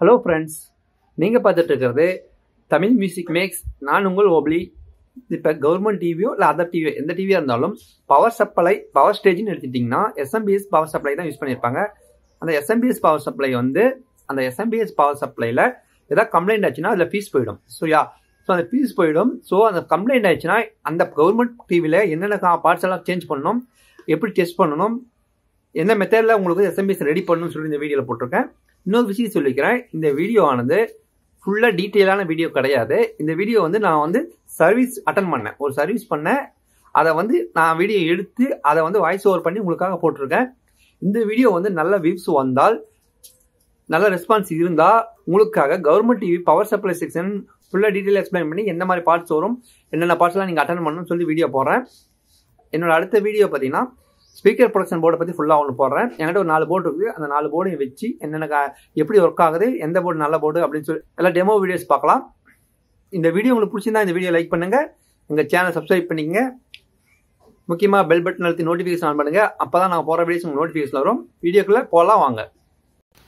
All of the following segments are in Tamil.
ஹலோ ஃப்ரெண்ட்ஸ் நீங்கள் பார்த்துட்டு இருக்கிறது தமிழ் மியூசிக் மேக்ஸ் நான் உங்கள் ஓப்ளி இப்போ கவர்மெண்ட் டிவியோ இல்லை அதர் டிவியோ எந்த டிவியாக இருந்தாலும் பவர் சப்ளை பவர் ஸ்டேஜ்னு எடுத்துட்டிங்கன்னா எஸ்எம்பிஎஸ் பவர் சப்ளை தான் யூஸ் பண்ணியிருப்பாங்க அந்த எஸ்எம்பிஎஸ் பவர் சப்ளை வந்து அந்த எஸ்எம்பிஎஸ் பவர் சப்ளையில் ஏதாவது கம்ப்ளைண்ட் ஆச்சுன்னா அதில் ஃபீஸ் போயிடும். ஸோ யா ஸோ அந்த ஃபீஸ் போயிடும். ஸோ அந்த கம்ப்ளைண்ட் ஆச்சுன்னா அந்த கவர்மெண்ட் டிவியில் என்னென்ன பார்ட்ஸ் எல்லாம் சேஞ்ச் பண்ணணும் எப்படி டெஸ்ட் பண்ணணும் எந்த மெத்தடில் உங்களுக்கு எஸ்எம்பிஎஸ் ரெடி பண்ணணும்னு சொல்லி இந்த வீடியோவில் போட்டிருக்கேன். இன்னொரு விஷயம் சொல்லிக்கிறேன். இந்த வீடியோ ஆனது ஃபுல்லாக டீட்டெயிலான வீடியோ கிடையாது. இந்த வீடியோ வந்து நான் வந்து சர்வீஸ் அட்டன் பண்ணேன். ஒரு சர்வீஸ் பண்ணேன். அதை வந்து நான் வீடியோ எடுத்து அதை வந்து வாய்ஸ் ஓவர் பண்ணி உங்களுக்காக போட்டிருக்கேன். இந்த வீடியோ வந்து நல்ல வியூஸ் வந்தால் நல்ல ரெஸ்பான்ஸ் இருந்தால் உங்களுக்காக government TV power supply section ஃபுல்லாக டீட்டெயில் எக்ஸ்பிளைன் பண்ணி எந்த மாதிரி பார்ட்ஸ் வரும் என்னென்ன பார்ட்ஸ்லாம் நீங்கள் அட்டன் பண்ணணும்னு சொல்லி வீடியோ போடுறேன். என்னோட அடுத்த வீடியோ பார்த்தீங்கன்னா ஸ்பீக்கர் ப்ரொடக்ஷன் போர்டை பற்றி ஃபுல்லாக ஒன்று போடுறேன். என்கிட்ட ஒரு நாலு போர்டு இருக்குது. அந்த நாலு போர்டையும் வச்சு என்னென்ன எப்படி ஒர்க் ஆகுது எந்த போர்டு நல்ல போர்டு அப்படின்னு சொல்லி எல்லாம் டெமோ வீடியோஸ் பார்க்கலாம். இந்த வீடியோ உங்களுக்கு பிடிச்சிருந்தா இந்த வீடியோ லைக் பண்ணுங்கள் எங்கள் சேனல் சப்ஸ்கிரைப் பண்ணிக்கங்க. முக்கியமாக பெல் பட்டன் அழுத்தி நோட்டிஃபிகேஷன் ஆன் பண்ணுங்கள் அப்போ தான் நான் போகிற வீடியோஸ் உங்களுக்கு நோட்டிஃபிகேஷன் வரும். வீடியோக்குள்ளே போகலாம் வாங்க.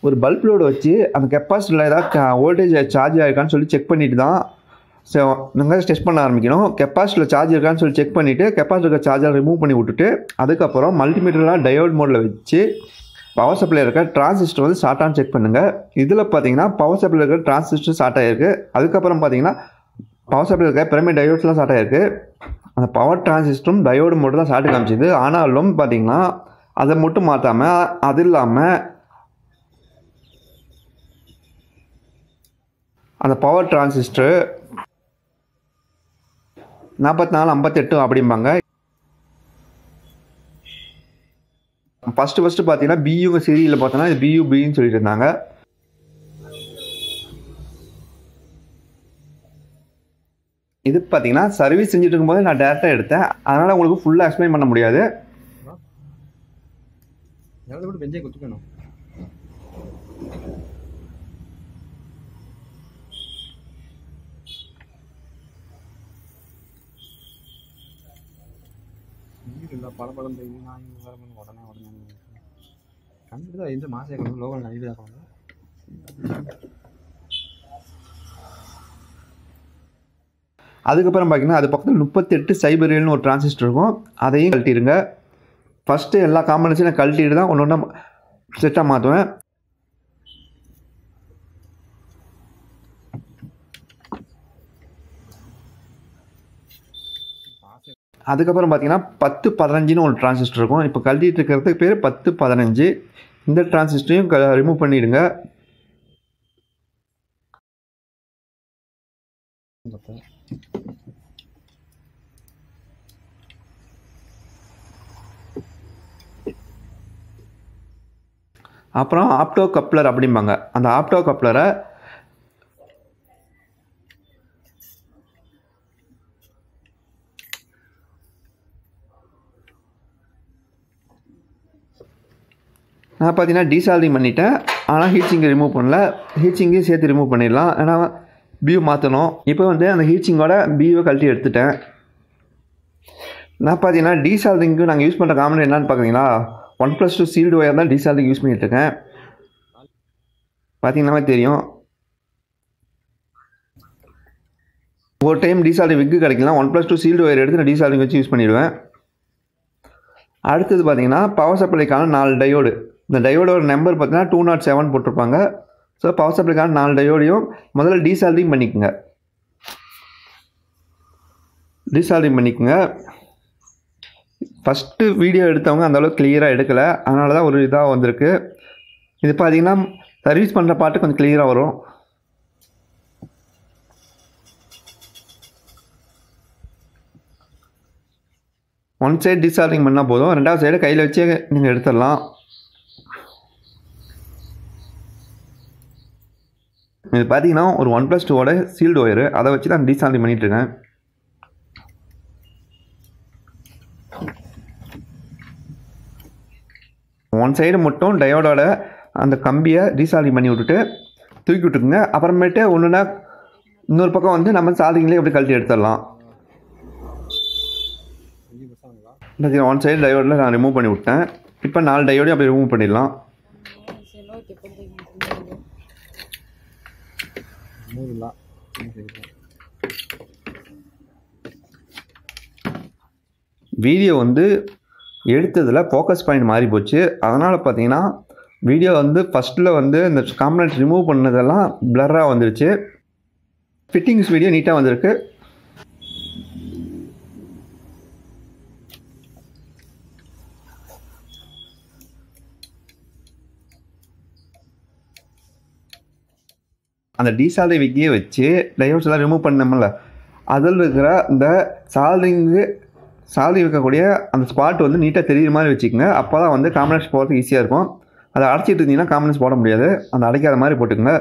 ஒரு பல்ப் லோடு வச்சு அந்த கெப்பாசிட்டியில் ஏதாவது வோல்டேஜ் சார்ஜ் ஆகிருக்கான்னு சொல்லி செக் பண்ணிட்டு தான் ஸோ நாங்கள் டெஸ்ட் பண்ண ஆரம்பிக்கணும். கெப்பாசிட்டியில் சார்ஜ் இருக்கான்னு சொல்லி செக் பண்ணிவிட்டு கெப்பாசிட்டியில் சார்ஜரை ரிமூவ் பண்ணி விட்டுட்டு அதுக்கப்புறம் மல்டிமீட்டர்லாம் டயோட் மோடில் வச்சு பவர் சப்ளை இருக்க டிரான்சிஸ்டர் வந்து ஷார்ட்டான்னு செக் பண்ணுங்கள் இதில் பார்த்தீங்கன்னா பவர் சப்ளை இருக்க டிரான்சிஸ்டர் ஷார்ட் ஆகிருக்கு அதுக்கப்புறம் பார்த்தீங்கன்னா பவர் சப்ளை இருக்க பிரமிட் டயோட்ஸ்லாம் ஷார்ட் ஆகிருக்கு அந்த பவர் டிரான்சிஸ்டரும் டயோடு மட்டும் தான் ஷார்ட் காமிச்சிது. ஆனாலும் பார்த்தீங்கன்னா அதை மட்டும் மாற்றாமல் அது இல்லாமல் அந்த பவர் டிரான்சிஸ்டர் நாற்பத்தி நாலு ஐம்பத்தெட்டு அப்படிம்பாங்க. ஃபஸ்ட்டு ஃபஸ்ட்டு பார்த்தீங்கன்னா பியூங்க சீரியலில் பார்த்தோன்னா இது பியூ பின்னு சொல்லிட்டு இருந்தாங்க. இது பார்த்தீங்கன்னா சர்வீஸ் செஞ்சுட்டு இருக்கும்போது நான் டேரெக்டாக எடுத்தேன். அதனால் உங்களுக்கு ஃபுல்லாக எக்ஸ்பிளைன் பண்ண முடியாது. கூட பெஞ்சே குத்துக்கணும். இல்லை பல படம் தெரியும் நான் உடனே உடனே கண்டிப்பாக எந்த மாதம் இருக்கணும் லோகல் கண்டிப்பாக இருக்கணும் அதுக்கப்புறம் பார்த்தீங்கன்னா அது பக்கத்தில் முப்பத்தெட்டு சைபர் ஏழுன்னு ஒரு டிரான்சிஸ்டர் இருக்கும். அதையும் கழட்டிடுங்க. ஃபஸ்ட்டு எல்லா காம்பனன்ஸையும் நான் கழட்டிட்டு தான் ஒன்று ஒன்றா செட்டாக மாற்றுவேன் அதுக்கப்புறம் பார்த்திங்கன்னா பத்து பதினஞ்சுன்னு ஒரு டிரான்சிஸ்டர் இருக்கும். இப்போ கழட்டிட்டு இருக்கிறதுக்கு பேர் பத்து பதினஞ்சு. இந்த டிரான்சிஸ்டரையும் க ரிமூவ் பண்ணிவிடுங்க அப்புறம் ஆப்டோ கப்ளர் அப்படிம்பாங்க. அந்த ஆப்டோ கப்ளரை நான் பார்த்தீங்கன்னா டீசால்டிங் பண்ணிட்டேன். ஆனால் ஹீட் சிங்கை ரிமூவ் பண்ணல. ஹீட் சிங்கையும் சேர்த்து ரிமூவ் பண்ணிடலாம். ஏன்னா பியூ மாற்றணும் இப்போ வந்து அந்த ஹீட் சிங்கோட பியூவை கழட்டி எடுத்துட்டேன். நான் பார்த்தீங்கன்னா டீசால்டிங்க்கு நாங்கள் யூஸ் பண்ணுற காமன் என்னன்னு பார்க்குறீங்களா one plus two shield wire தான் டீசால்டிங் யூஸ் பண்ணிகிட்ருக்கேன் இருக்கேன். பார்த்தீங்கன்னா தெரியும். ஒரு டைம் டீசால்டிங் விக்கு கிடைக்கலாம் one plus two shield wire எடுத்து நான் டீசால்டிங் வச்சு யூஸ் பண்ணிடுவேன். அடுத்தது பார்த்தீங்கன்னா பவர் சப்ளைக்கான நாலு டயோடு இந்த டயோடோட நம்பர் பார்த்தீங்கன்னா டூ நாட் செவன் போட்டிருப்பாங்க. ஸோ பவர் சப்ளைக்கான நாலு டயோடையும் முதல்ல டீசால்டிங் பண்ணிக்கோங்க. டீசால்டிங் பண்ணிக்கோங்க. ஃபஸ்ட்டு வீடியோ எடுத்தவங்க அந்தளவுக்கு கிளியராக எடுக்கலை. அதனால தான் ஒரு இதாக வந்திருக்கு. இது பார்த்தீங்கன்னா சர்வீஸ் பண்ணுற பாட்டு கொஞ்சம் கிளியராக வரும். ஒன் சைடு டிசார்ஜிங் பண்ணால் போதும். ரெண்டாவது சைடு கையில் வச்சு நீங்கள் எடுத்துடலாம். இது பார்த்தீங்கன்னா ஒரு ஒன் ப்ளஸ் டூவோட சீல்டு ஒயரு அதை வச்சு தான் டீசால்டிங் பண்ணிகிட்ருக்கேன் ஒன் சைடு மட்டும் டயோடோட அந்த கம்பியை ரீசால்டிங் பண்ணி விட்டுட்டு தூக்கி விட்டுக்குங்க அப்புறமேட்டு ஒன்றுனா இன்னொரு பக்கம் வந்து நம்ம சால்டிங்லேயே எப்படி கழட்டி எடுத்துடலாம். ஒன் சைடு டயோடில் நான் ரிமூவ் பண்ணி விட்டேன். இப்போ நாலு டயோடையும் அப்படி ரிமூவ் பண்ணிடலாம். வீடியோ வந்து எடுத்ததில் ஃபோக்கஸ் பாயிண்ட் மாறி போச்சு. அதனால் பார்த்தீங்கன்னா வீடியோ வந்து ஃபஸ்ட்டில் வந்து இந்த காம்பனண்ட் ரிமூவ் பண்ணதெல்லாம் ப்ளர்ராக வந்துருச்சு. ஃபிட்டிங்ஸ் வீடியோ நீட்டாக வந்திருக்கு. அந்த டீசால்டை விக்கியே வச்சு டைவர்ஸ் எல்லாம் ரிமூவ் பண்ணோம்ல அதில் இருக்கிற இந்த சால்ரிங்கு சால்ரி வைக்கக்கூடிய அந்த ஸ்பாட் வந்து நீட்டாக தெரியுற மாதிரி வச்சுக்கோங்க. அப்போ தான் வந்து காம்பினேஷன் போகிறதுக்கு ஈஸியாக இருக்கும். அதை அடைச்சிட்டு இருந்தீங்கன்னா காம்பினேஷன் போட முடியாது. அந்த அடைக்காத மாதிரி போட்டுக்கோங்க.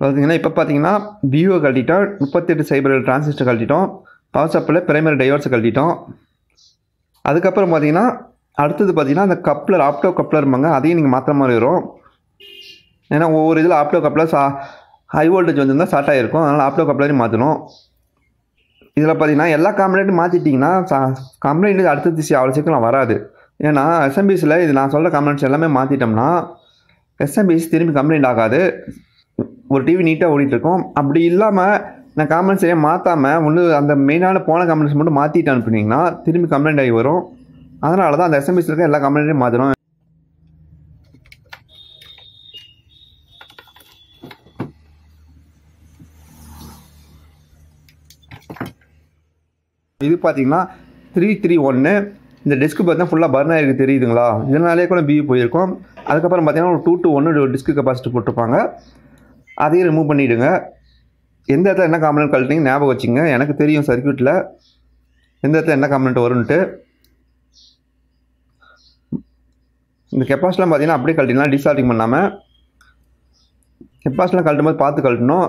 பார்த்தீங்கன்னா இப்போ பார்த்தீங்கன்னா வியூவை கழட்டிட்டோம். முப்பத்தெட்டு சைபர் டிரான்சிஸ்டர் கழட்டிட்டோம். பவர் சப்பில் பிரைமரி டைவர்ஸை கழட்டிட்டோம். அதுக்கப்புறம் பார்த்தீங்கன்னா அடுத்தது பார்த்தீங்கன்னா அந்த கப்ளர் ஆப்டோ கப்ளர்பாங்க அதையும் நீங்கள் மாற்ற மாதிரி வரும். ஏன்னா ஒவ்வொரு இதில் ஆப்டோ கப்ளர் சா ஹை வோல்டேஜ் வந்திருந்தால் ஸ்டார்ட் ஆகிருக்கும் அதனால் ஆப்டோ கப்ளரையும் மாற்றணும் இதில் பார்த்தீங்கன்னா எல்லா காம்பனண்ட்டும் மாற்றிட்டிங்கன்னா கம்ப்ளைண்ட் அடுத்த திசை அவ்வளோ சீக்கிரம் வராது. ஏன்னா எஸ்எம்பிஸில் இது நான் சொல்கிற கம்ப்ளைண்ட்ஸ் எல்லாமே மாற்றிட்டோம்னா எஸ்எம்பிஸ் திரும்பி கம்ப்ளைண்ட் ஆகாது. ஒரு டிவி நீட்டாக ஓடிட்டுருக்கோம். அப்படி இல்லாமல் நான் காம்பனன்ஸ் ஏன் மாற்றாமல் ஒன்று அந்த மெயினான போன காம்பனன்ஸ் மட்டும் மாற்றிட்டு அனுப்புனீங்கன்னா திரும்பி கம்ப்ளைண்ட் ஆகி வரும். அதனால தான் அந்த எஸ்எம்எஸ் இருக்க எல்லா கம்பெனிலையும் மாற்றணும் இது பார்த்தீங்கன்னா த்ரீ த்ரீ ஒன்று இந்த டிஸ்க்கு பார்த்தீங்கன்னா ஃபுல்லாக பர்ன் ஆகிருக்கு தெரியுதுங்களா? இதனாலே கூட பிஇ போயிருக்கும். அதுக்கப்புறம் பார்த்தீங்கன்னா ஒரு டூ டூ ஒன்று டிஸ்க்கு கெப்பாசிட்டி போட்டிருப்பாங்க. அதையும் ரிமூவ் பண்ணிவிடுங்க எந்த இடத்துல என்ன காம்பனண்ட் கழட்டிங்க ஞாபகம் வச்சுங்க எனக்கு தெரியும் சர்க்கியூட்டில் எந்த இடத்துல என்ன காம்பனண்ட் வரும்ன்ட்டு. இந்த கெப்பாசிட்டிலாம் பார்த்தீங்கன்னா அப்படியே கழட்டினா டிசால்டிங் பண்ணாமல் கெப்பாசிட்டிலாம் கழட்டும் போது பார்த்து கழட்டணும்.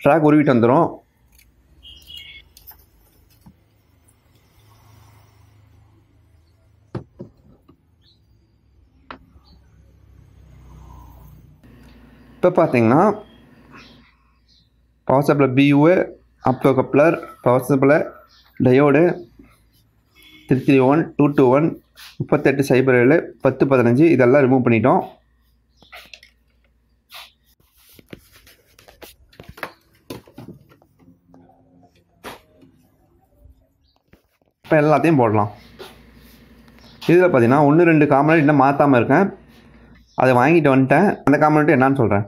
ட்ராக் உருவிட்டு வந்துடும் இப்போ பார்த்தீங்கன்னா பவர் சப்ளை பியூ அப்போ coupler power supply diode three three one two two one முப்பத்தெட்டு சைபர் ஏழு பத்து பதினஞ்சு இதெல்லாம் ரிமூவ் பண்ணிட்டோம். இப்போ எல்லாத்தையும் போடலாம். இதில் பார்த்தீங்கன்னா ஒன்று ரெண்டு காம்பனண்ட் இன்னும் மாற்றாமல் இருக்கேன். அதை வாங்கிட்டு வந்துட்டேன். அந்த காம்பனண்ட்டு என்னான்னு சொல்கிறேன்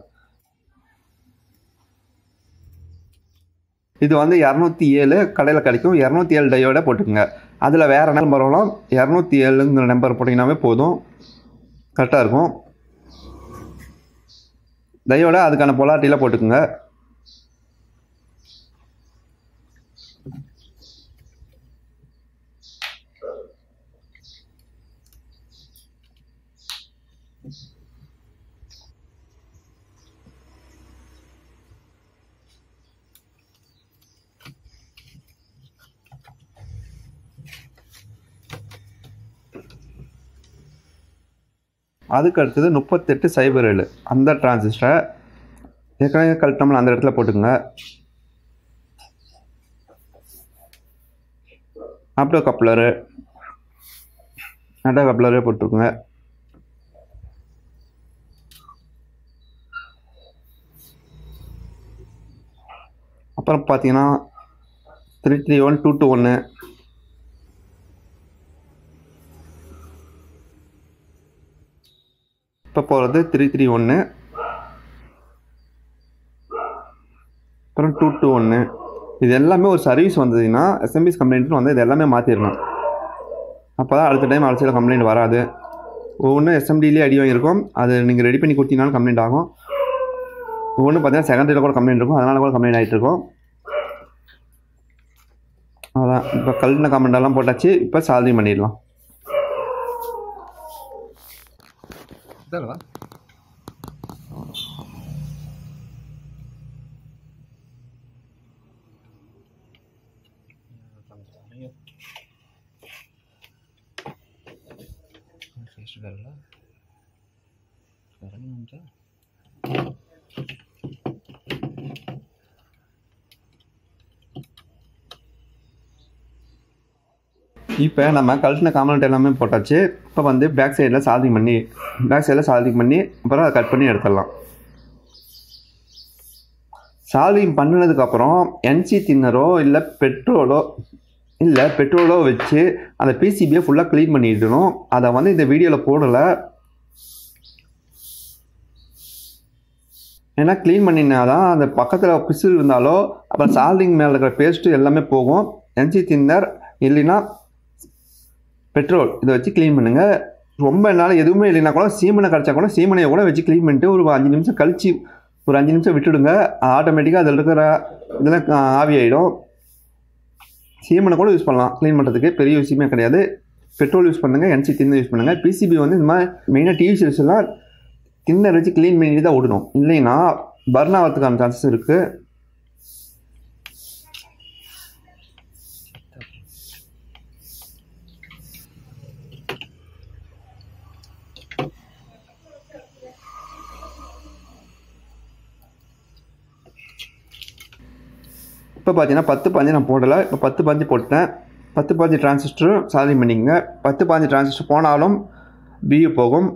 இது வந்து இரநூத்தி ஏழு கடையில் கிடைக்கும். இரநூத்தி ஏழு டையோட போட்டுக்கோங்க. அதில் வேறு நம்பர் வரலாம் இரநூத்தி ஏழுங்கிற நம்பர் போட்டிங்கனாவே போதும். கரெக்டாக இருக்கும். டையோட அதுக்கான பொலாட்டியில் போட்டுக்கோங்க. அதுக்கு அடுத்தது முப்பத்தெட்டு சைபர் ஏழு. அந்த டிரான்சிஸ்டரை ஏற்கனவே கழட்டம்ல அந்த இடத்துல போட்டுக்கோங்க. ஆப்டோ கப்ளரு ஆட்டோ கப்ளரே போட்டுருக்குங்க அப்புறம் பார்த்தீங்கன்னா three three one two two ஒன்று இப்போ போகிறது த்ரீ த்ரீ ஒன்று அப்புறம் டூ டூ ஒன்று இது எல்லாமே ஒரு சர்வீஸ் வந்ததுன்னா எஸ்எம்பிஎஸ் கம்ப்ளைண்ட்னு வந்து இது எல்லாமே மாற்றிடணும் அப்போ தான் அடுத்த டைம் அழைச்சியில் கம்ப்ளைண்ட் வராது. ஒவ்வொன்றும் எஸ்எம்டிலேயே அடி வாங்கியிருக்கும். அது நீங்கள் ரெடி பண்ணி கொடுத்தீங்கனாலும் கம்ப்ளைண்ட் ஆகும். ஒவ்வொன்றும் பார்த்தீங்கன்னா செகண்டரியில் கூட கம்ப்ளைண்ட் இருக்கும். அதனால் கூட கம்ப்ளைண்ட் ஆகிட்டு இருக்கும். அதான் இப்போ கல்ன கமெண்ட் எல்லாம் போட்டாச்சு. இப்போ சால்ரி பண்ணிடலாம். Dalawa? Face இப்போ நம்ம கழட்டின காமலட் எல்லாமே போட்டாச்சு இப்போ வந்து பேக் சைடில் சால்விங் பண்ணி பேக் சைடில் சால்டிங் பண்ணி அப்புறம் அதை கட் பண்ணி எடுத்துடலாம். சால்விங் பண்ணினதுக்கப்புறம் என்சி தின்னரோ இல்லை பெட்ரோலோ இல்லை பெட்ரோலோ வச்சு அந்த பிசிபியை ஃபுல்லாக க்ளீன் பண்ணிடணும். அதை வந்து இந்த வீடியோவில் போடலை. ஏன்னா க்ளீன் பண்ணினா தான் அந்த பக்கத்தில் பிசு இருந்தாலோ அப்புறம் சால்டிங் மேலே இருக்கிற பேஸ்ட்டு எல்லாமே போகும். என்சி தின்னர் இல்லைன்னா பெட்ரோல் இதை வச்சு க்ளீன் பண்ணுங்கள் ரொம்ப என்னால் எதுவுமே இல்லைன்னா கூட சீமனை கரைச்சா கூட சீமனையை கூட வச்சு க்ளீன் பண்ணிட்டு ஒரு அஞ்சு நிமிஷம் கழித்து ஒரு அஞ்சு நிமிஷம் விட்டுடுங்க. ஆட்டோமேட்டிக்காக அதில் இருக்கிற இதெல்லாம் ஆவி ஆகிடும் சீமனை கூட யூஸ் பண்ணலாம். க்ளீன் பண்ணுறதுக்கு பெரிய விஷயமே கிடையாது. பெட்ரோல் யூஸ் பண்ணுங்கள் என்சி தின்னு யூஸ் பண்ணுங்கள் பிசிபி வந்து இந்த மாதிரி மெயினாக டிவி சீரிஸ்லாம் எல்லாம் தின்னர் வச்சு க்ளீன் பண்ணிட்டு தான் விடணும் இல்லைன்னா பர்ன் ஆகிறதுக்கான சான்சஸ் இருக்குது இப்போ பார்த்தீங்கன்னா பத்து பாஞ்சு நான் போடலை. இப்போ பத்து பாஞ்சு போட்டேன் பத்து பாஞ்சு டிரான்சிஸ்டரும் சால்வ் பண்ணிக்கங்க பத்து பாஞ்சு டிரான்சிஸ்டர் போனாலும் பியு போகும்.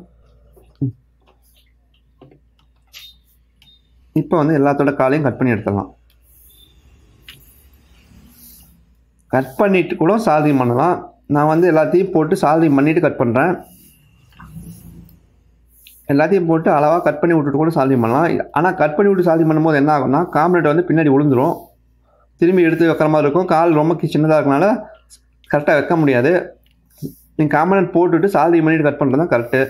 இப்போ வந்து எல்லாத்தோட காலையும் கட் பண்ணி எடுத்துடலாம். கட் பண்ணிட்டு கூட சால்விங் பண்ணலாம். நான் வந்து எல்லாத்தையும் போட்டு சால்விங் பண்ணிவிட்டு கட் பண்ணுறேன் எல்லாத்தையும் போட்டு அளவாக கட் பண்ணி விட்டுட்டு கூட சால்விங் பண்ணலாம். ஆனால் கட் பண்ணி விட்டு சால்விங் பண்ணும்போது என்ன ஆகும்னா காம்ரேட் வந்து பின்னாடி விழுந்துடும் திரும்பி எடுத்து வைக்கிற மாதிரி இருக்கும். கால் ரொம்ப சின்னதாக இருக்கனால கரெக்டாக வைக்க முடியாது. நீங்கள் காம்பனன்ட் போட்டுவிட்டு சாதி பண்ணிட்டு கட் பண்ணுறது தான் கரெக்டு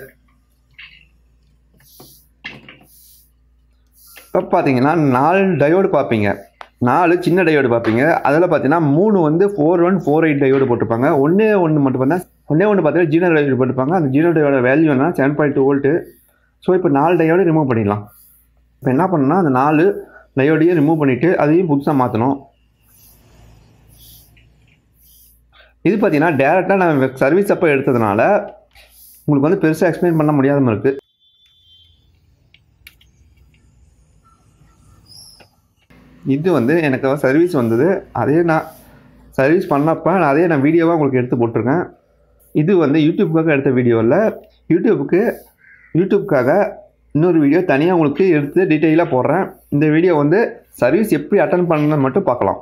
இப்போ பார்த்தீங்கன்னா நாலு டயோடு பார்ப்பீங்க. நாலு சின்ன டயோடு பார்ப்பீங்க. அதில் பார்த்தீங்கன்னா மூணு வந்து four one four eight diode போட்டிருப்பாங்க. ஒன்றே ஒன்று மட்டும் பார்த்தா ஒன்றே ஒன்று பார்த்தீங்கன்னா ஜீனோ டயோடு போட்டிருப்பாங்க. அந்த ஜீனோ டயோட வேல்யூ என்ன seven point two volt so இப்போ நாலு டயோடு ரிமூவ் பண்ணிடலாம். இப்போ என்ன பண்ணணும்னா அந்த நாலு டயோடையும் ரிமூவ் பண்ணிவிட்டு அதையும் புதுசாக மாற்றணும் இது பார்த்தீங்கன்னா டேரெக்டாக நான் சர்வீஸ் அப்போ எடுத்ததுனால உங்களுக்கு வந்து பெருசாக எக்ஸ்பிளைன் பண்ண முடியாமல் இருக்குது இது வந்து எனக்கு சர்வீஸ் வந்தது. அதே நான் சர்வீஸ் பண்ணப்போ நான் அதே நான் வீடியோவாக உங்களுக்கு எடுத்து போட்டிருக்கேன். இது வந்து யூடியூப்புக்காக எடுத்த வீடியோவில் யூடியூப்புக்கு யூடியூப்காக இன்னொரு வீடியோ தனியாக உங்களுக்கு எடுத்து டீட்டெயிலாக போடுறேன். இந்த வீடியோ வந்து சர்வீஸ் எப்படி அட்டன் பண்ணணும்னு மட்டும் பார்க்கலாம்.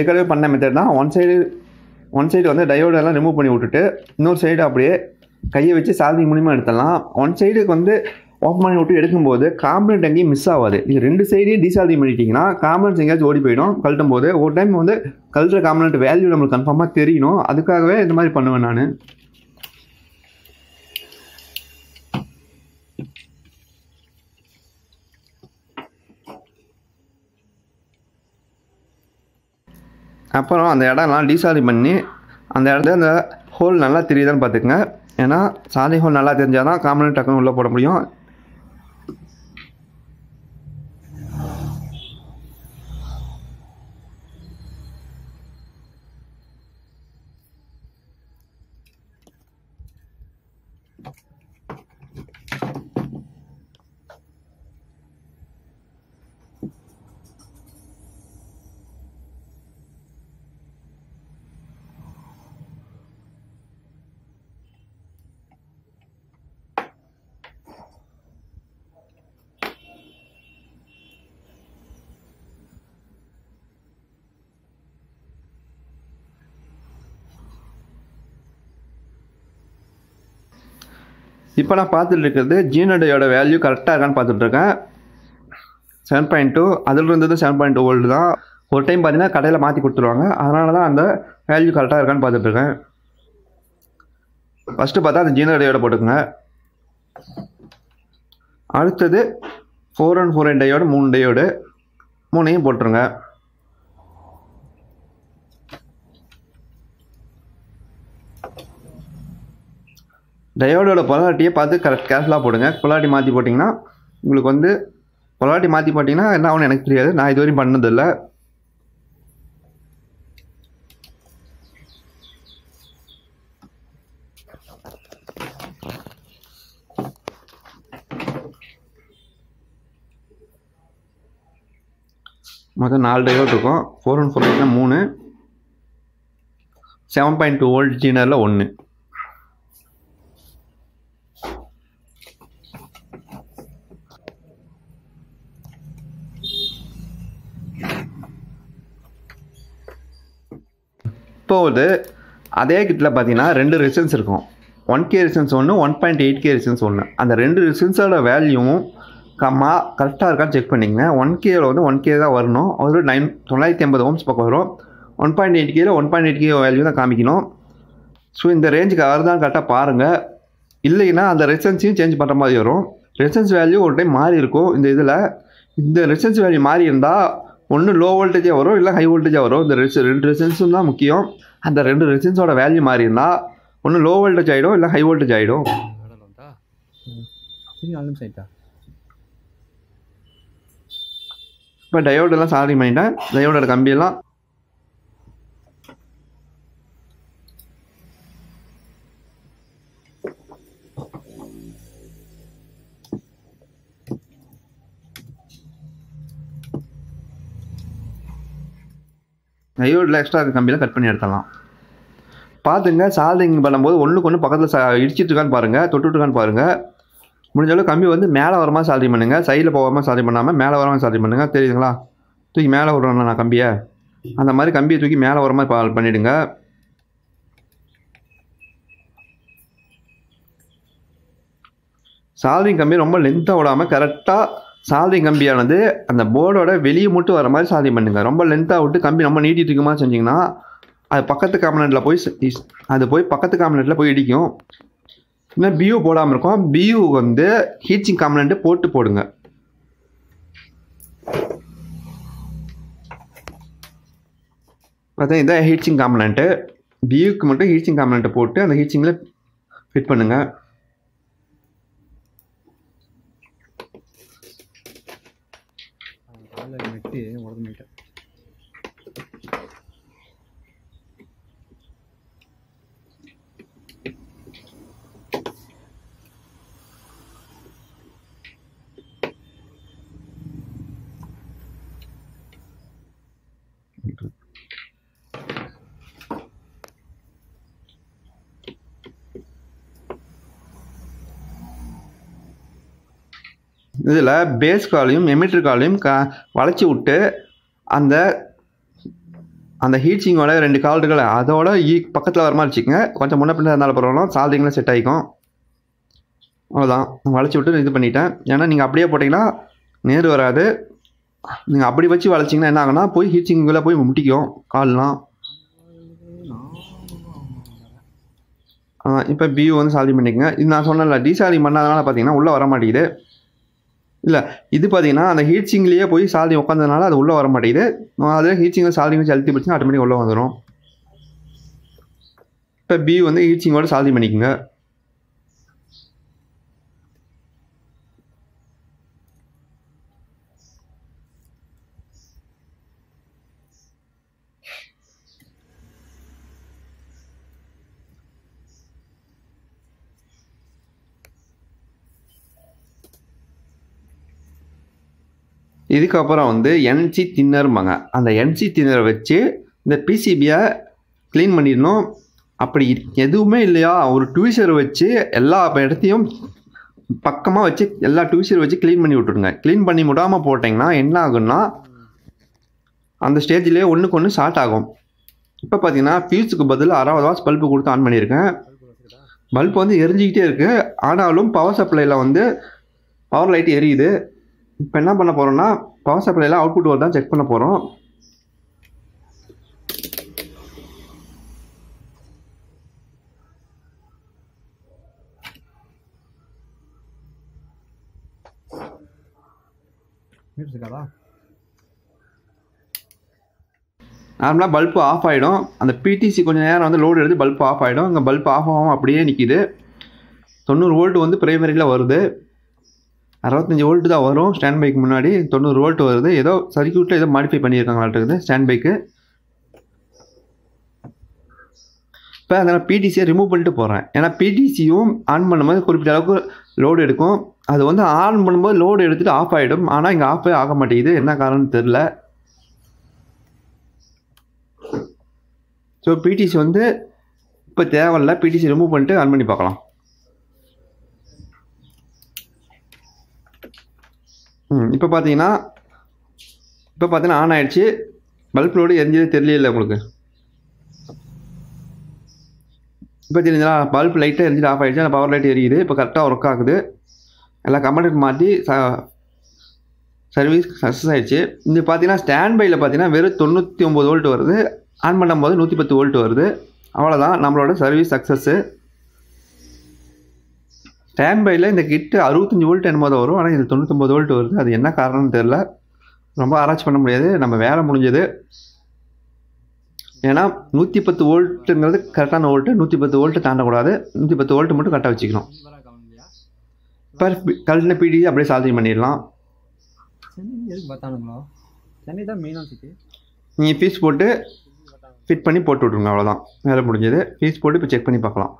ஏற்கனவே பண்ண மெத்தட் தான். ஒன் சைடு ஒன் சைடு வந்து டயோடு எல்லாம் ரிமூவ் பண்ணி விட்டுட்டு இன்னொரு சைடு அப்படியே கையை வச்சு சால்விங் மூலியமாக எடுத்துடலாம். ஒன் சைடுக்கு வந்து ஓப்பன் பண்ணி விட்டு எடுக்கும்போது காம்பனண்ட் எங்கேயும் மிஸ் ஆகாது. நீங்கள் ரெண்டு சைடையும் டீசால்விங் பண்ணிட்டீங்கன்னா காம்பனண்ட்ஸ் எங்கேயாச்சும் ஓடி போயிடும். கழட்டும் போது ஒரு டைம் வந்து கழட்டுற காம்பனண்ட் வேல்யூ நம்மளுக்கு கன்ஃபார்மாக தெரியணும். அதுக்காகவே இந்த மாதிரி பண்ணுவேன் நான். அப்புறம் அந்த இடம்லாம் டீசாரி பண்ணி அந்த இடத்துல அந்த ஹோல் நல்லா தெரியுதான்னு பார்த்துக்குங்க. ஏன்னா சாலை ஹோல் நல்லா தெரிஞ்சால் தான் காமன் டக்குன்னு உள்ளே போட முடியும். இப்போ நான் பார்த்துட்டு இருக்கிறது ஜீனோடையோட வேல்யூ கரெக்டாக இருக்கான்னு பார்த்துட்டு இருக்கேன் செவன் பாயிண்ட் டூ அதில் இருந்தது செவன் பாயிண்ட் டூ ஓல்டு தான். ஒரு டைம் பார்த்தீங்கன்னா கடையில் மாற்றி கொடுத்துருவாங்க. அதனால தான் அந்த வேல்யூ கரெக்டாக இருக்கான்னு பார்த்துட்ருக்கேன். ஃபஸ்ட்டு பார்த்தா அந்த ஜீனோடையோட போட்டுக்கோங்க. அடுத்தது four and four and diode மூணு டையோடு மூணையும் போட்டுருங்க. டயோடோட பொலாரிட்டியை பார்த்து கரெக்ட் கேர்ஃபுல்லாக போடுங்க. பொலாரிட்டி மாற்றி போட்டிங்கன்னா உங்களுக்கு வந்து பொலாரிட்டி மாற்றி போட்டிங்கன்னா என்ன ஆகும்னு எனக்கு தெரியாது. நான் இதுவரையும் பண்ணதில்லை. மொத்தம் நாலு டையோட் இருக்கும். ஃபோர் ஒன் ஃபோர் பார்த்தீங்கன்னா மூணு. செவன் பாயிண்ட் டூ ஓல்ட் ஜீனரில் ஒன்று இப்போ வந்து அதே கிட்டில் பார்த்தீங்கன்னா ரெண்டு ரெசிஸ்டன்ஸ் இருக்கும். ஒன் கே ரெசிஸ்டன்ஸ் ஒன்று one point eight K resistance ஒன்று அந்த ரெண்டு ரெசிஸ்டன்ஸோட வேல்யூவும் கம்மா கரெக்டாக இருக்கான்னு செக் பண்ணிங்க ஒன் கேல வந்து ஒன் கே தான் வரணும். ஒரு நைன் தொள்ளாயிரத்தி ஐம்பது ஓம்ஸ் பக்கம் வரும். ஒன் பாயிண்ட் எயிட் கேல one point eight K value தான் காமிக்கணும். ஸோ இந்த ரேஞ்சுக்கு வருதான்னு கரெக்டாக பாருங்கள் இல்லைன்னா அந்த ரெசிஸ்டன்ஸையும் சேஞ்ச் பண்ணுற மாதிரி வரும். ரெசிஸ்டன்ஸ் வேல்யூ ஒரு டைம் மாறி இருக்கும். இந்த இதில் இந்த ரெசிஸ்டன்ஸ் வேல்யூ மாறி இருந்தால் ஒன்று லோ வோல்டேஜாக வரும் இல்லை ஹை வோல்டேஜாக வரும். இந்த ரெசி ரெண்டு ரெசிஸ்டன்ஸும் தான் முக்கியம். அந்த ரெண்டு ரெசிஸ்டன்ஸோட வேல்யூ மாறி இருந்தால் ஒன்று லோ வோல்டேஜ் ஆகிடும் இல்லை ஹை வோல்டேஜ் ஆகிடும் இப்போ டயோடெல்லாம் சாரி பண்ணிட்டேன். டயோடோட கம்பியெல்லாம் டையோடில் எக்ஸ்ட்ரா இருக்க கட் பண்ணி எடுத்துடலாம். பார்த்துங்க சால்டிங் பண்ணும்போது ஒன்றுக்கு ஒன்று பக்கத்தில் சா இடிச்சிட்ருக்கான்னு பாருங்கள் தொட்டுட்ருக்கான்னு பாருங்கள் முடிஞ்சளவு கம்பி வந்து மேலே வரமா சால்ரி பண்ணுங்கள் சைடில் போகாமல் சால்ரி பண்ணாமல் மேலே வரமா சால்ரி பண்ணுங்க. தெரியுதுங்களா? தூக்கி மேலே விடுறேன் நான் கம்பியை. அந்த மாதிரி கம்பியை தூக்கி மேலே வர மாதிரி பண்ணிவிடுங்க பண்ணிடுங்க. கம்பி ரொம்ப லென்த்தாக விடாமல் கரெக்டாக சால்ரிங் கம்பியானது அந்த போர்டோட வெளியே மட்டும் வர மாதிரி சால்ரி பண்ணுங்க. ரொம்ப லென்த்தாக விட்டு கம்பி ரொம்ப நீட்டிட்டு இருக்க செஞ்சிங்கன்னா அது பக்கத்து காம்பனண்ட்டில் போய் அது போய் பக்கத்து காம்பனண்ட்டில் போய் இடிக்கும். இன்னும் பியூ போடாமல் இருக்கும். பியூ வந்து ஹீச்சிங் காம்பனண்ட்டு போட்டு போடுங்க. பார்த்தா இதான் ஹீச்சிங் காம்பனண்ட்டு பியூக்கு மட்டும் ஹீச்சிங் காம்பனண்ட்டை போட்டு அந்த ஹீச்சிங்கில் ஃபிட் பண்ணுங்கள் இதில் பேஸ் காலையும் எமிட்டர் காலையும் க வளைச்சி விட்டு அந்த அந்த ஹீட்ஸிங்கோட ரெண்டு கால்டுகளை அதோட ஈ பக்கத்தில் வர மாதிரி வச்சுக்கோங்க. கொஞ்சம் முன்ன பின்ன இருந்தாலும் பரவாயில்ல. சால்ரிங்கில் செட் ஆகிக்கும் அவ்வளோதான் வளைச்சி விட்டு இது பண்ணிட்டேன். ஏன்னா நீங்கள் அப்படியே போட்டிங்கன்னா நேர் வராது. நீங்கள் அப்படி வச்சு வளைச்சிங்கன்னா என்ன ஆகுனா போய் ஹீட்ஸிங்குள்ளே போய் முட்டிக்கும் கால்லாம். இப்போ பியூ வந்து சால்ரி பண்ணிக்கங்க. இது நான் சொன்னேன்ல டீசாலிங் பண்ணாதனால பார்த்தீங்கன்னா உள்ளே வர மாட்டேங்குது. இல்லை இது பார்த்தீங்கன்னா அந்த ஹீட்ஸிங்லேயே போய் சால்ரி உட்காந்ததுனால அது உள்ளே வர மாட்டேங்குது. அதில் ஹீட்ஸிங்கில் சால்ரி வச்சு அழுத்தி பிடிச்சினா ஆட்டோமேட்டிக் உள்ளே வந்துடும் இப்போ பி வந்து ஹீட்ஸிங்கோட சால்ரி பண்ணிக்கோங்க. இதுக்கப்புறம் வந்து என்சி தின்னரும்பாங்க. அந்த என்சி தின்னரை வச்சு இந்த பிசிபியை க்ளீன் பண்ணிடணும். அப்படி எதுவுமே இல்லையா? ஒரு டியூசர் வச்சு எல்லா இடத்தையும் பக்கமாக வச்சு எல்லா டியூசர் வச்சு க்ளீன் பண்ணி விட்டுருங்க. க்ளீன் பண்ணி விடாமல் போட்டிங்கன்னா என்ன ஆகும்னா அந்த ஸ்டேஜ்லேயே ஒன்றுக்கு ஒன்று ஸ்டார்ட் ஆகும். இப்போ பார்த்தீங்கன்னா ஃபியூஸுக்கு பதில் அறுபது வாட்ஸ் பல்பு கொடுத்து ஆன் பண்ணியிருக்கேன். பல்ப் வந்து எரிஞ்சிக்கிட்டே இருக்குது ஆனாலும் பவர் சப்ளையில் வந்து பவர் லைட் எரியுது. இப்போ என்ன பண்ண போகிறோம்னா பவர் சப்ளைல அவுட்புட் வருதான் செக் பண்ண போகிறோம் இருக்காதா நார்மலாக பல்ப் ஆஃப் ஆகிடும் அந்த பிடிசி கொஞ்சம் நேரம் வந்து லோடு எடுத்து பல்ப் ஆஃப் ஆகிடும் அங்கே பல்ப் ஆஃப் ஆகாமல் அப்படியே நிற்கிது தொண்ணூறு வோல்ட் வந்து பிரைமரியில் வருது. அறுபத்தஞ்சி வோல்ட்டு தான் வரும். ஸ்டாண்ட் பைக்கு முன்னாடி தொண்ணூறு வோல்ட் வருது. ஏதோ சர்க்கியூட்டில் ஏதோ மாடிஃபை பண்ணியிருக்காங்களாட்டிருக்குது ஸ்டாண்ட் பைக்கு இப்போ அதனால் பிடிசியை ரிமூவ் பண்ணிட்டு போகிறேன் ஏன்னா பிடிசியும் ஆன் பண்ணும்போது குறிப்பிட்ட அளவுக்கு லோடு எடுக்கும். அது வந்து ஆன் பண்ணும்போது லோடு எடுத்துகிட்டு ஆஃப் ஆகிடும் ஆனால் இங்கே ஆஃபே ஆக மாட்டேங்குது. என்ன காரணம்னு தெரில ஸோ பிடிசி வந்து இப்போ தேவையில்ல. பிடிசி ரிமூவ் பண்ணிட்டு ஆன் பண்ணி பார்க்கலாம். இப்போ பார்த்தீங்கன்னா இப்போ பார்த்தீங்கன்னா ஆன் ஆகிடுச்சு பல்ப் லோடு எரிஞ்சது தெரியல உங்களுக்கு. இப்போ தெரியுதுங்களா பல்ப் லைட்டாக எரிஞ்சிட்டு ஆஃப் ஆகிடுச்சு அந்த பவர் லைட் எரியுது. இப்போ கரெக்டாக ஒர்க் ஆகுது. எல்லா கம்பெனிக்கு மாற்றி ச சர்வீஸ் சக்ஸஸ் ஆகிடுச்சு இது பார்த்தீங்கன்னா ஸ்டாண்ட் பையில் பார்த்தீங்கன்னா வெறும் தொண்ணூற்றி ஒம்பது வோல்ட் வருது. ஆன் பண்ணும்போது நூற்றி பத்து வோல்ட் வருது. அவ்வளோதான் நம்மளோட சர்வீஸ் சக்ஸஸ்ஸு ஸ்டாண்ட் பையில் இந்த கிட்டு அறுபத்தஞ்சி வோல்ட் என்னமோ தான் வரும். ஆனால் இது தொண்ணூத்தொம்பது வோல்ட் வருது. அது என்ன காரணம்னு தெரில ரொம்ப ஆராய்ச்சி பண்ண முடியாது. நம்ம வேலை முடிஞ்சது. ஏன்னா நூற்றி பத்து வோல்ட்டுங்கிறது கரெக்டான வோல்ட்டு நூற்றி பத்து வோல்ட்டு தாண்டக்கூடாது. நூற்றி பத்து வோல்ட்டு மட்டும் கரெக்டாக வச்சுக்கணும். இப்போ கல்லின பிடி அப்படியே சால்விங் பண்ணிடலாம். சென்னை எதுக்கு பார்த்தானுங்களோ சென்னை தான் மெயினாக சிட்டி நீங்கள் ஃபீஸ் போட்டு ஃபிட் பண்ணி போட்டு விட்ருங்க அவ்வளோதான் வேலை முடிஞ்சது. ஃபீஸ் போட்டு இப்போ செக் பண்ணி பார்க்கலாம்.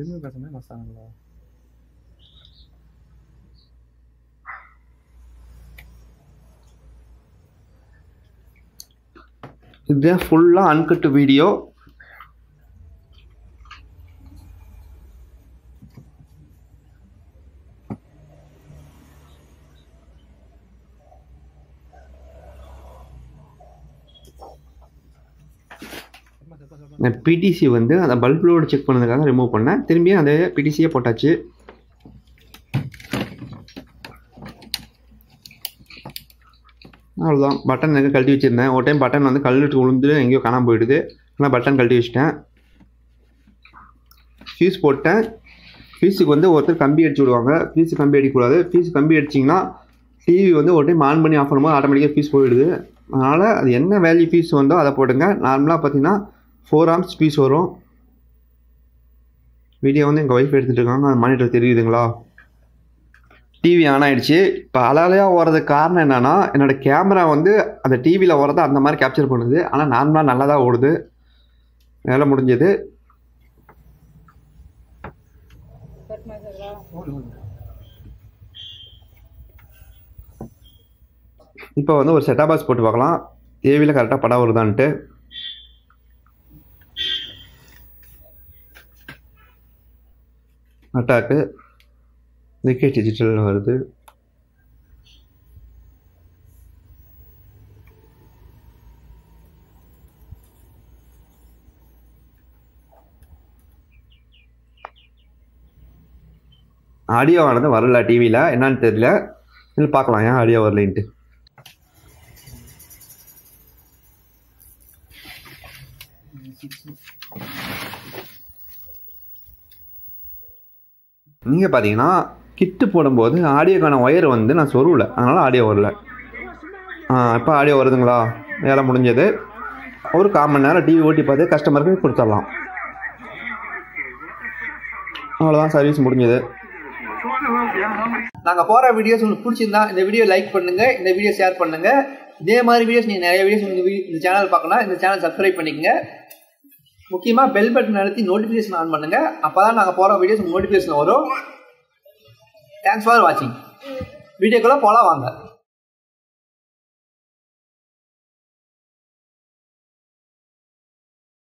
எதுவுமே பேசுனா இதுதான் ஃபுல்லாக அன்கட்டு வீடியோ பிடிசி வந்து அந்த பல்ப் லோடு செக் பண்ணதுக்காக ரிமூவ் பண்ணேன். திரும்பியும் அதே பிடிசியே போட்டாச்சு. அவ்வளோதான் பட்டன் எங்கே கழட்டி வச்சுருந்தேன். ஒரு டைம் பட்டன் வந்து கல்லுட்டு விழுந்து எங்கேயோ காணாமல் போயிடுது. ஆனால் பட்டன் கழட்டி வச்சிட்டேன். ஃபீஸ் போட்டேன். ஃபீஸுக்கு வந்து ஒருத்தர் கம்பி அடிச்சு விடுவாங்க. ஃபீஸு கம்பி அடிக்கக்கூடாது. ஃபீஸ் கம்பி அடிச்சிங்கன்னா டிவி வந்து ஒரு டைம் ஆன் பண்ணி ஆஃப் பண்ணும்போது ஆட்டோமேட்டிக்காக ஃபீஸ் போயிடுது. அதனால் அது என்ன வேல்யூ ஃபீஸ் வந்தோ அதை போடுங்க. நார்மலாக பார்த்தீங்கன்னா ஃபோர் ஆம்ஸ் ஃபீஸ் வரும். வீடியோ வந்து எங்கள் ஒய்ஃப் எடுத்துகிட்டு இருக்காங்க. மானிட்டர் தெரியுதுங்களா? டிவி ஆன் ஆகிடுச்சு இப்போ அலையாக ஓடுறதுக்கு காரணம் என்னென்னா என்னோடய கேமரா வந்து அந்த டிவியில் ஓடுறத அந்த மாதிரி கேப்சர் பண்ணுது. ஆனால் நார்மலாக நல்லா தான் ஓடுது. வேலை முடிஞ்சது. இப்போ வந்து ஒரு செட்டா பாஸ் போட்டு பார்க்கலாம். டிவியில் கரெக்டாக படம் வருதான்ட்டு. அட்டாக்கு விக்கெட் டிஜிட்டல்னு வருது. ஆடியோ ஆனது வரல டிவியில் என்னன்னு தெரியல. இல்லை பார்க்கலாம். ஏன் ஆடியோ வரலைன்ட்டு. நீங்கள் பார்த்தீங்கன்னா கிட்டு போடும்போது ஆடியோக்கான ஒயர் வந்து நான் சொருவில் அதனால் ஆடியோ வரல. இப்போ ஆடியோ வருதுங்களா? வேலை முடிஞ்சது. ஒரு கால் மணி நேரம் டிவி ஓட்டி பார்த்து கஸ்டமருக்கு கொடுத்துடலாம். அவ்வளோதான் சர்வீஸ் முடிஞ்சது. நாங்கள் போகிற வீடியோஸ் உங்களுக்கு பிடிச்சிருந்தா இந்த வீடியோ லைக் பண்ணுங்கள் இந்த வீடியோ ஷேர் பண்ணுங்கள் இதே மாதிரி வீடியோஸ் நீங்கள் நிறைய வீடியோஸ் இந்த இந்த சேனல் பார்க்கணும் இந்த சேனல் சப்ஸ்கிரைப் பண்ணிக்கங்க. முக்கியமாக பெல் பட்டன் அழுத்தி நோட்டிஃபிகேஷன் ஆன் பண்ணுங்கள் அப்போ தான் நாங்கள் போகிற வீடியோஸ் நோட்டிஃபிகேஷன் வரும். தேங்க்ஸ் ஃபார் வாட்சிங் வீடியோக்குள்ளே போகலாம் வாங்க.